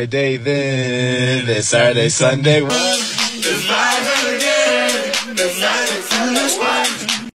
Friday, then this Saturday, Sunday. What is again?